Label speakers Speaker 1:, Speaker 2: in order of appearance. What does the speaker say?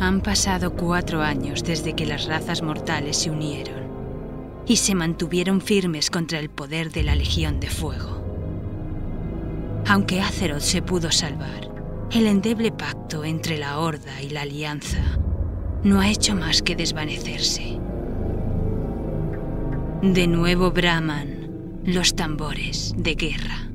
Speaker 1: Han pasado cuatro años desde que las razas mortales se unieron y se mantuvieron firmes contra el poder de la Legión de Fuego. Aunque Azeroth se pudo salvar, el endeble pacto entre la Horda y la Alianza no ha hecho más que desvanecerse. De nuevo braman los tambores de guerra.